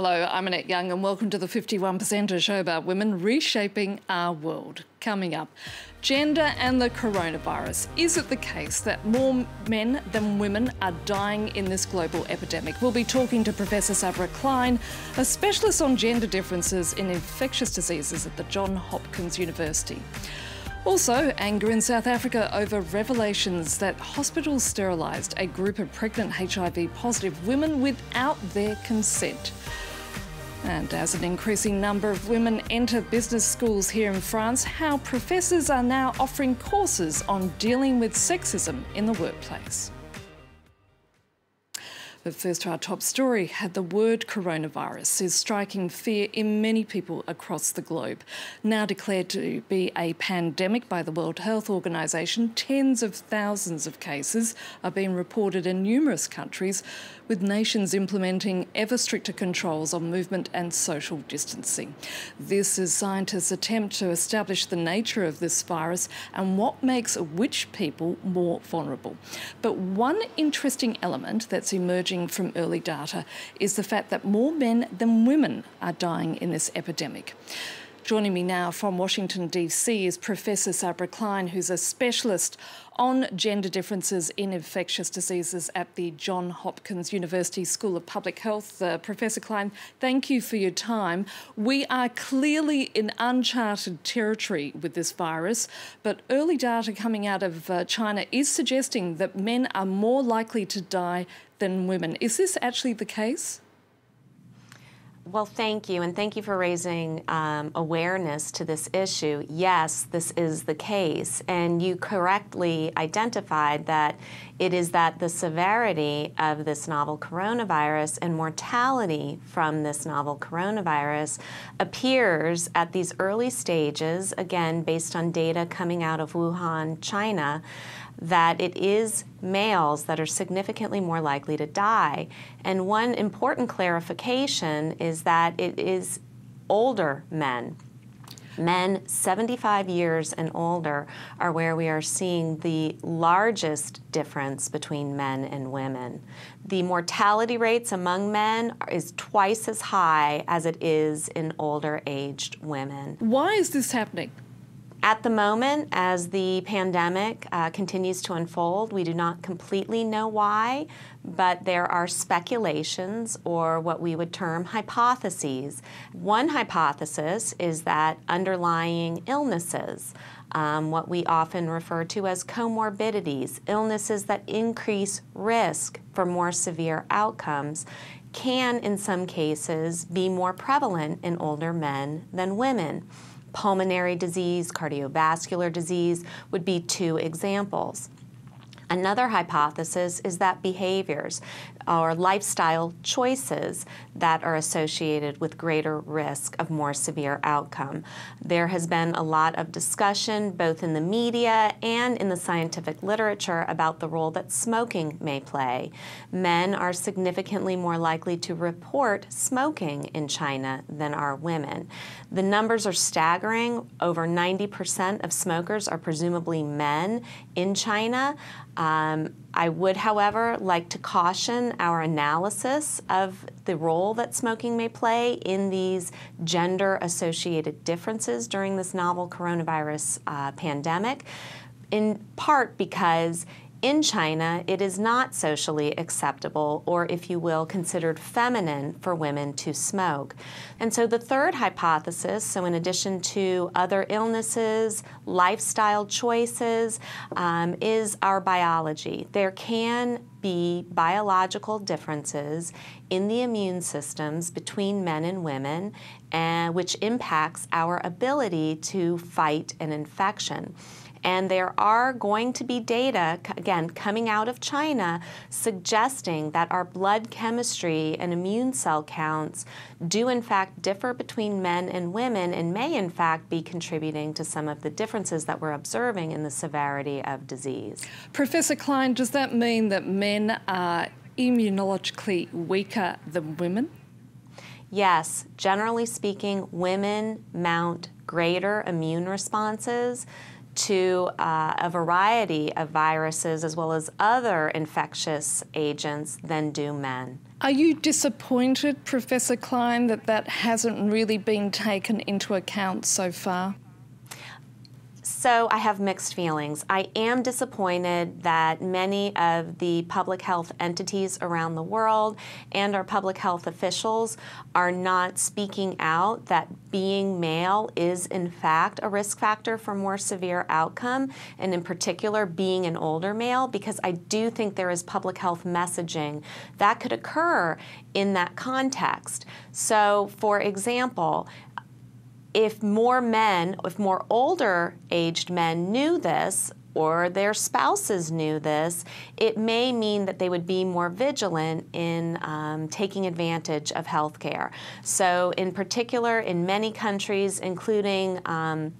Hello, I'm Annette Young, and welcome to the 51% a show about women reshaping our world. Coming up, gender and the coronavirus. Is it the case that more men than women are dying in this global epidemic? We'll be talking to Professor Sabra Klein, a specialist on gender differences in infectious diseases at the Johns Hopkins University. Also, anger in South Africa over revelations that hospitals sterilised a group of pregnant HIV positive women without their consent. And as an increasing number of women enter business schools here in France, how professors are now offering courses on dealing with sexism in the workplace. But first to our top story, had the word coronavirus is striking fear in many people across the globe. Now declared to be a pandemic by the World Health Organization, tens of thousands of cases are being reported in numerous countries, with nations implementing ever stricter controls on movement and social distancing. This is scientists' attempt to establish the nature of this virus and what makes which people more vulnerable. But one interesting element that's emerging from early data is the fact that more men than women are dying in this epidemic. Joining me now from Washington, D.C. is Professor Sabra Klein, who's a specialist on gender differences in infectious diseases at the Johns Hopkins University School of Public Health. Uh, Professor Klein, thank you for your time. We are clearly in uncharted territory with this virus, but early data coming out of uh, China is suggesting that men are more likely to die than women. Is this actually the case? Well, thank you, and thank you for raising um, awareness to this issue. Yes, this is the case, and you correctly identified that it is that the severity of this novel coronavirus and mortality from this novel coronavirus appears at these early stages, again, based on data coming out of Wuhan, China that it is males that are significantly more likely to die. And one important clarification is that it is older men. Men 75 years and older are where we are seeing the largest difference between men and women. The mortality rates among men is twice as high as it is in older aged women. Why is this happening? At the moment, as the pandemic uh, continues to unfold, we do not completely know why, but there are speculations or what we would term hypotheses. One hypothesis is that underlying illnesses, um, what we often refer to as comorbidities, illnesses that increase risk for more severe outcomes, can in some cases be more prevalent in older men than women pulmonary disease, cardiovascular disease would be two examples. Another hypothesis is that behaviors or lifestyle choices that are associated with greater risk of more severe outcome. There has been a lot of discussion both in the media and in the scientific literature about the role that smoking may play. Men are significantly more likely to report smoking in China than are women. The numbers are staggering. Over 90% of smokers are presumably men in China. Um, I would, however, like to caution our analysis of the role that smoking may play in these gender associated differences during this novel coronavirus uh, pandemic, in part because in China, it is not socially acceptable, or if you will, considered feminine for women to smoke. And so the third hypothesis, so in addition to other illnesses, lifestyle choices, um, is our biology. There can be biological differences in the immune systems between men and women, and which impacts our ability to fight an infection. And there are going to be data, again, coming out of China suggesting that our blood chemistry and immune cell counts do in fact differ between men and women and may in fact be contributing to some of the differences that we're observing in the severity of disease. Professor Klein, does that mean that men are immunologically weaker than women? Yes, generally speaking, women mount greater immune responses to uh, a variety of viruses as well as other infectious agents than do men. Are you disappointed, Professor Klein, that that hasn't really been taken into account so far? So I have mixed feelings. I am disappointed that many of the public health entities around the world and our public health officials are not speaking out that being male is in fact a risk factor for more severe outcome, and in particular being an older male, because I do think there is public health messaging that could occur in that context. So, for example, if more men, if more older aged men knew this, or their spouses knew this, it may mean that they would be more vigilant in um, taking advantage of health care. So, in particular, in many countries, including um,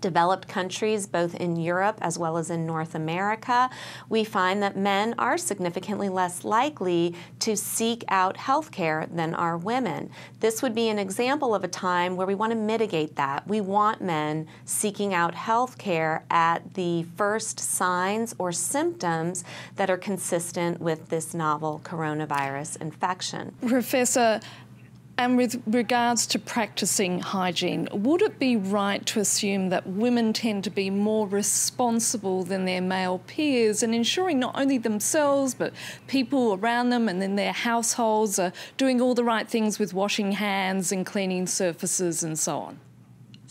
developed countries, both in Europe as well as in North America, we find that men are significantly less likely to seek out health care than are women. This would be an example of a time where we want to mitigate that. We want men seeking out health care at the first signs or symptoms that are consistent with this novel coronavirus infection. Professor, and with regards to practicing hygiene, would it be right to assume that women tend to be more responsible than their male peers in ensuring not only themselves but people around them and in their households are doing all the right things with washing hands and cleaning surfaces and so on?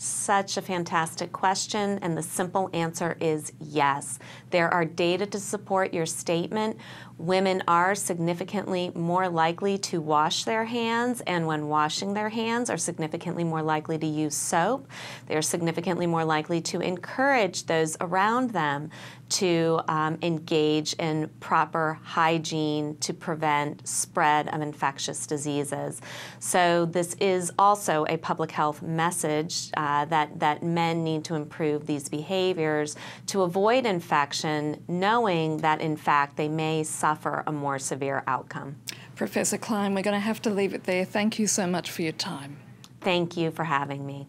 Such a fantastic question, and the simple answer is yes. There are data to support your statement. Women are significantly more likely to wash their hands, and when washing their hands, are significantly more likely to use soap. They are significantly more likely to encourage those around them to um, engage in proper hygiene to prevent spread of infectious diseases. So this is also a public health message uh, that, that men need to improve these behaviors to avoid infection, knowing that in fact they may suffer a more severe outcome. Professor Klein, we're going to have to leave it there. Thank you so much for your time. Thank you for having me.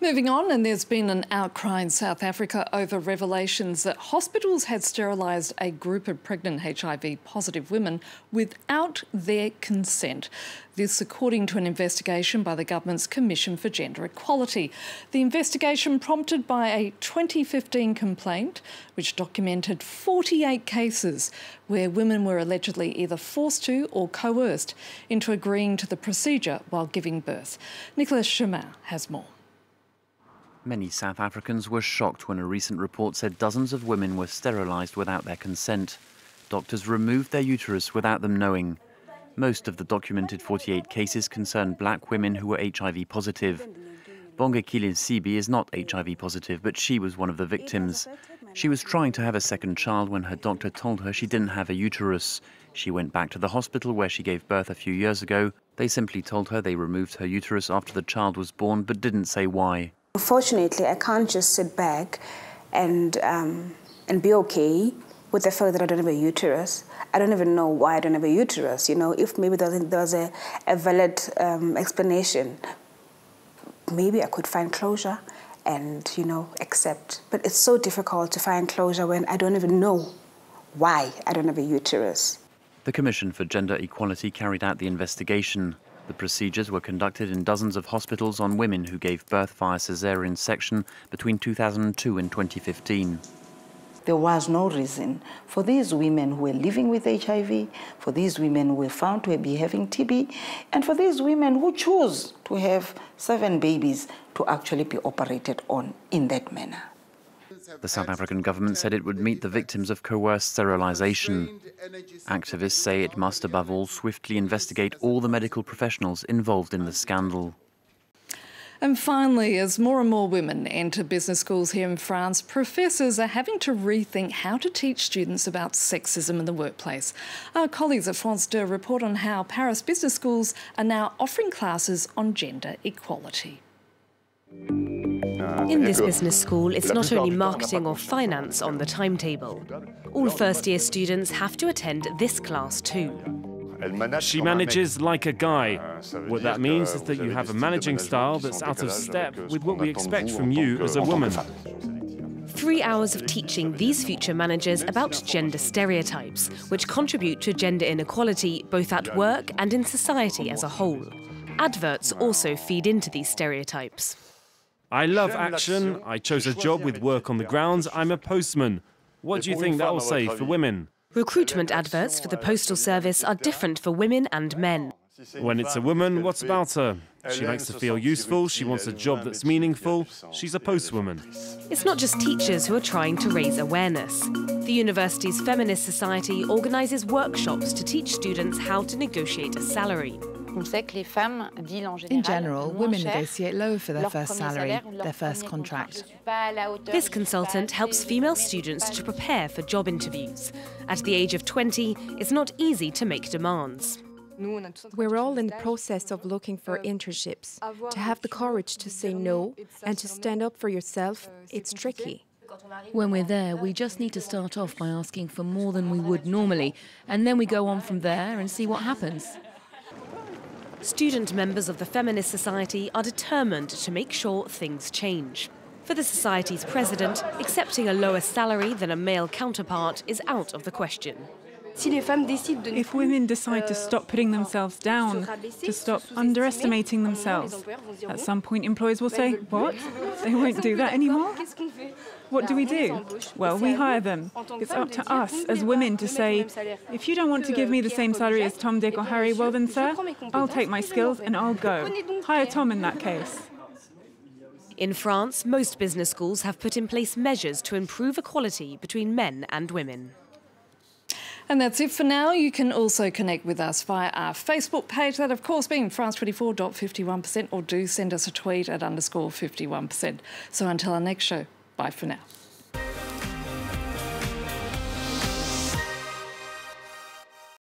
Moving on, and there's been an outcry in South Africa over revelations that hospitals had sterilised a group of pregnant HIV positive women without their consent. This, according to an investigation by the government's Commission for Gender Equality. The investigation prompted by a 2015 complaint which documented 48 cases where women were allegedly either forced to or coerced into agreeing to the procedure while giving birth. Nicholas Chemin has more. Many South Africans were shocked when a recent report said dozens of women were sterilised without their consent. Doctors removed their uterus without them knowing. Most of the documented 48 cases concerned black women who were HIV positive. Bonga Bongekile Sibi is not HIV positive, but she was one of the victims. She was trying to have a second child when her doctor told her she didn't have a uterus. She went back to the hospital where she gave birth a few years ago. They simply told her they removed her uterus after the child was born, but didn't say why. Unfortunately, I can't just sit back and um, and be okay with the fact that I don't have a uterus. I don't even know why I don't have a uterus. You know, if maybe there was, there was a, a valid um, explanation, maybe I could find closure and you know accept. But it's so difficult to find closure when I don't even know why I don't have a uterus. The Commission for Gender Equality carried out the investigation. The procedures were conducted in dozens of hospitals on women who gave birth via caesarean section between 2002 and 2015. There was no reason for these women who were living with HIV, for these women who were found to be having TB, and for these women who choose to have seven babies to actually be operated on in that manner. The South African government said it would meet the victims of coerced sterilisation. Activists say it must, above all, swiftly investigate all the medical professionals involved in the scandal. And finally, as more and more women enter business schools here in France, professors are having to rethink how to teach students about sexism in the workplace. Our colleagues at France 2 report on how Paris business schools are now offering classes on gender equality. In this business school, it's not only marketing or finance on the timetable. All first year students have to attend this class too. She manages like a guy. What that means is that you have a managing style that's out of step with what we expect from you as a woman. Three hours of teaching these future managers about gender stereotypes, which contribute to gender inequality both at work and in society as a whole. Adverts also feed into these stereotypes. I love action. I chose a job with work on the grounds. I'm a postman. What do you think that will say for women? Recruitment adverts for the Postal Service are different for women and men. When it's a woman, what's about her? She likes to feel useful, she wants a job that's meaningful, she's a postwoman. It's not just teachers who are trying to raise awareness. The university's Feminist Society organises workshops to teach students how to negotiate a salary. In general, women negotiate lower for their first salary, their first contract. This consultant helps female students to prepare for job interviews. At the age of 20, it's not easy to make demands. We're all in the process of looking for internships. To have the courage to say no and to stand up for yourself, it's tricky. When we're there, we just need to start off by asking for more than we would normally, and then we go on from there and see what happens. Student members of the Feminist Society are determined to make sure things change. For the Society's president, accepting a lower salary than a male counterpart is out of the question. If women decide to stop putting themselves down, to stop underestimating themselves, at some point employers will say, What? They won't do that anymore? What do we do? Well, we hire them. It's up to us as women to say, if you don't want to give me the same salary as Tom, Dick, or Harry, well then, sir, I'll take my skills and I'll go. Hire Tom in that case. In France, most business schools have put in place measures to improve equality between men and women. And that's it for now. You can also connect with us via our Facebook page, that of course being France24.51%, or do send us a tweet at underscore 51%. So until our next show, bye for now.